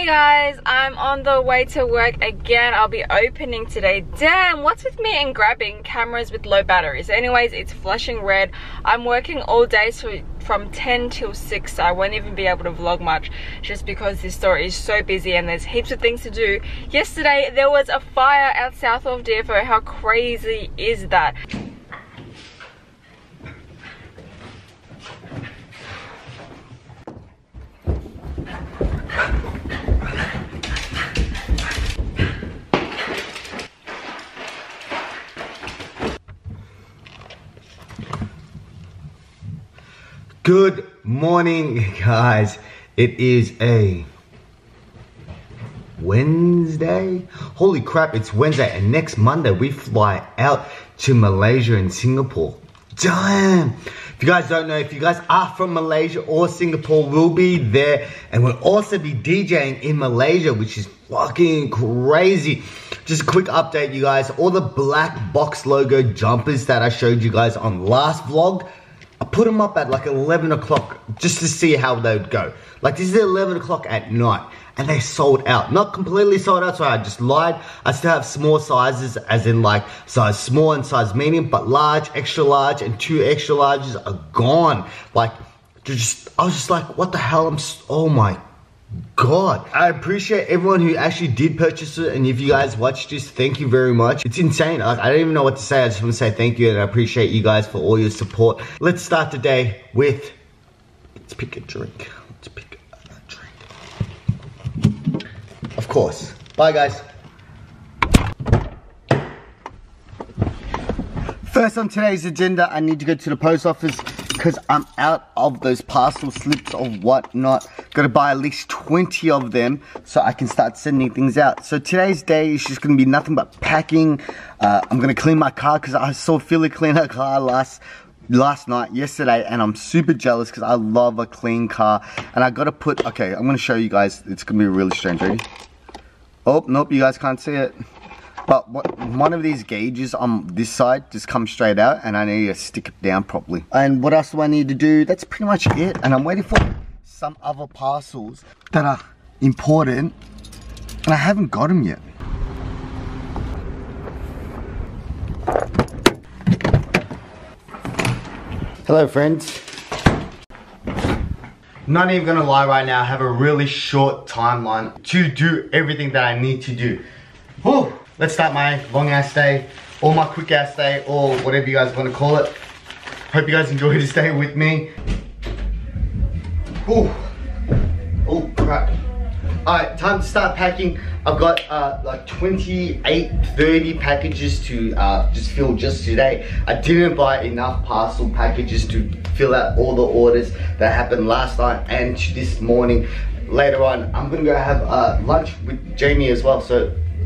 Hey guys, I'm on the way to work again. I'll be opening today. Damn, what's with me and grabbing cameras with low batteries? Anyways, it's flashing red. I'm working all day so from 10 till 6 so I won't even be able to vlog much just because this store is so busy and there's heaps of things to do. Yesterday there was a fire out south of DFO. How crazy is that? Good morning, guys. It is a Wednesday. Holy crap, it's Wednesday, and next Monday we fly out to Malaysia and Singapore. Damn! If you guys don't know, if you guys are from Malaysia or Singapore, we'll be there, and we'll also be DJing in Malaysia, which is fucking crazy. Just a quick update, you guys. All the black box logo jumpers that I showed you guys on last vlog I put them up at like 11 o'clock just to see how they would go. Like this is 11 o'clock at night and they sold out. Not completely sold out, so I just lied. I still have small sizes as in like size small and size medium, but large, extra large and two extra larges are gone. Like just, I was just like, what the hell? I'm, oh my God, I appreciate everyone who actually did purchase it. And if you guys watched this, thank you very much. It's insane. Like, I don't even know what to say. I just want to say thank you and I appreciate you guys for all your support. Let's start the day with, let's pick a drink. Let's pick a drink. Of course. Bye guys. First on today's agenda, I need to go to the post office because I'm out of those parcel slips or whatnot. Got to buy at least 20 of them so I can start sending things out. So today's day is just going to be nothing but packing. Uh, I'm going to clean my car because I saw Philly clean her car last last night, yesterday, and I'm super jealous because I love a clean car. And I got to put, okay, I'm going to show you guys. It's going to be really strange. Ready? Oh, nope, you guys can't see it. But one of these gauges on this side just comes straight out and I need to stick it down properly. And what else do I need to do? That's pretty much it. And I'm waiting for some other parcels that are important and I haven't got them yet. Hello friends. Not even gonna lie right now, I have a really short timeline to do everything that I need to do. Whew let's start my long ass day or my quick ass day or whatever you guys want to call it. Hope you guys enjoy this day with me. Oh, oh crap. Alright, time to start packing. I've got uh, like 28, 30 packages to uh, just fill just today. I didn't buy enough parcel packages to fill out all the orders that happened last night and this morning. Later on, I'm gonna go have uh, lunch with Jamie as well. So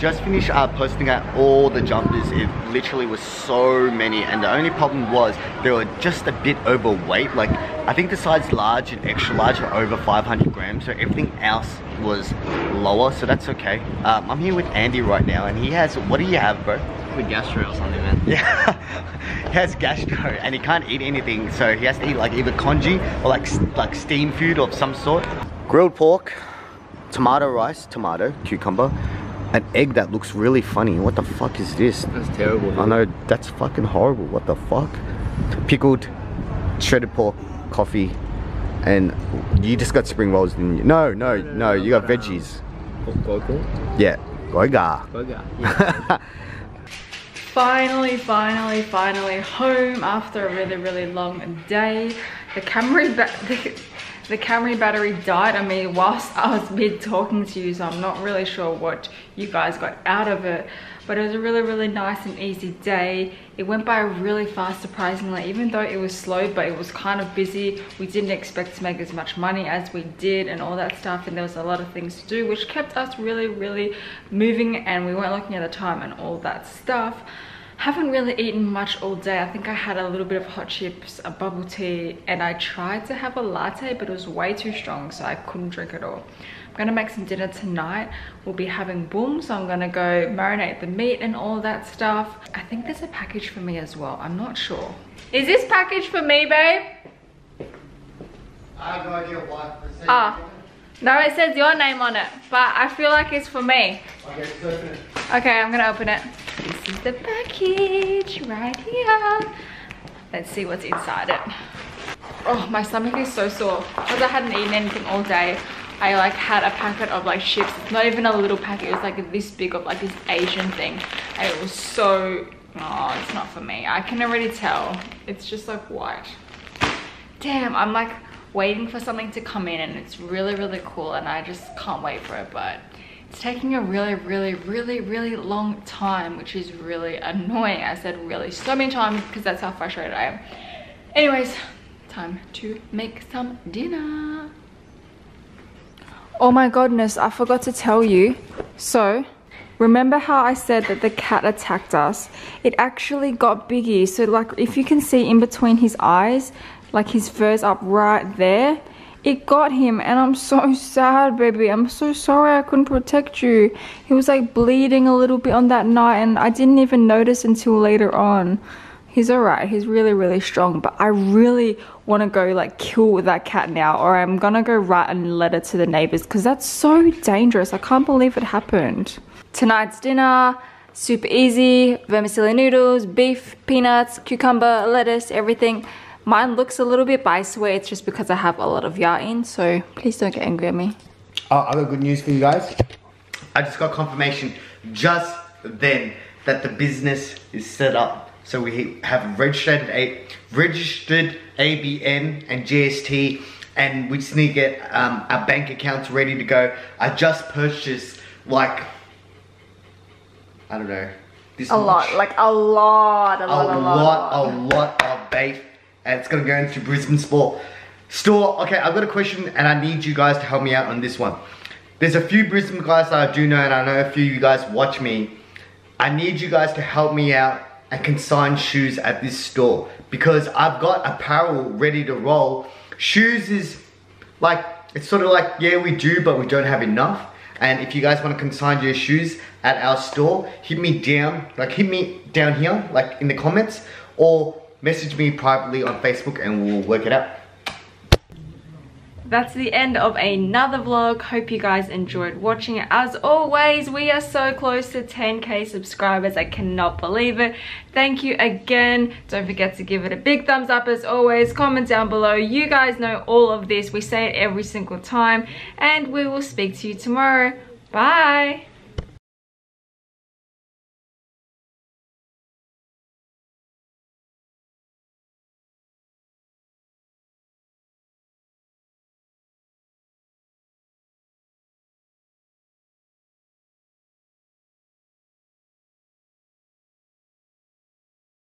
Just finished uh, posting out all the jumpers. It literally was so many and the only problem was they were just a bit overweight. Like I think the size large and extra large are over 500 grams so everything else was lower, so that's okay. Um, I'm here with Andy right now, and he has, what do you have, bro? With gastro or something, man. Yeah, he has gastro, and he can't eat anything, so he has to eat like either congee or like like steam food of some sort. Grilled pork, tomato rice, tomato, cucumber, an egg that looks really funny. What the fuck is this? That's terrible. Dude. I know, that's fucking horrible. What the fuck? Pickled, shredded pork, coffee, and you just got spring rolls, didn't you? No, no, no, you got veggies. Oh, Gogo? Yeah, goiga. Goiga, yeah. finally, finally, finally home after a really, really long day. The Camry, the, the Camry battery died on me whilst I was mid talking to you, so I'm not really sure what you guys got out of it. But it was a really really nice and easy day. It went by really fast surprisingly even though it was slow but it was kind of busy. We didn't expect to make as much money as we did and all that stuff and there was a lot of things to do which kept us really really moving and we weren't looking at the time and all that stuff haven't really eaten much all day. I think I had a little bit of hot chips, a bubble tea, and I tried to have a latte, but it was way too strong, so I couldn't drink it all. I'm gonna make some dinner tonight. We'll be having boom, so I'm gonna go marinate the meat and all that stuff. I think there's a package for me as well. I'm not sure. Is this package for me, babe? I have no idea why. Ah. No, it says your name on it, but I feel like it's for me. Okay, open it. Okay, I'm gonna open it. The package right here. Let's see what's inside it. Oh, my stomach is so sore because I hadn't eaten anything all day. I like had a packet of like chips. It's not even a little packet. It was like this big of like this Asian thing. And it was so, oh, it's not for me. I can already tell. It's just like white. Damn, I'm like waiting for something to come in and it's really, really cool and I just can't wait for it. But it's taking a really, really, really, really long time, which is really annoying. I said really so many times because that's how frustrated I am. Anyways, time to make some dinner. Oh my goodness, I forgot to tell you. So, remember how I said that the cat attacked us? It actually got Biggie. So like if you can see in between his eyes, like his fur's up right there, it got him and I'm so sad, baby. I'm so sorry I couldn't protect you. He was like bleeding a little bit on that night and I didn't even notice until later on. He's alright, he's really, really strong, but I really want to go like kill that cat now or I'm gonna go write a letter to the neighbors because that's so dangerous. I can't believe it happened. Tonight's dinner, super easy, vermicelli noodles, beef, peanuts, cucumber, lettuce, everything. Mine looks a little bit by swear it's just because I have a lot of yarn, in, so please don't get angry at me. Oh, I got good news for you guys. I just got confirmation just then that the business is set up. So we have registered a registered ABN and GST, and we just need to get um, our bank accounts ready to go. I just purchased like I don't know this A lot, like a lot, a a lot, a lot. lot, a lot of beef, and it's gonna go into Brisbane Sport store. Okay, I've got a question, and I need you guys to help me out on this one. There's a few Brisbane guys that I do know, and I know a few of you guys watch me. I need you guys to help me out and consign shoes at this store because I've got apparel ready to roll. Shoes is like it's sort of like yeah we do, but we don't have enough. And if you guys want to consign your shoes at our store, hit me down, like hit me down here, like in the comments, or message me privately on Facebook and we'll work it out. That's the end of another vlog. Hope you guys enjoyed watching it. As always, we are so close to 10k subscribers. I cannot believe it. Thank you again. Don't forget to give it a big thumbs up as always. Comment down below. You guys know all of this. We say it every single time. And we will speak to you tomorrow. Bye.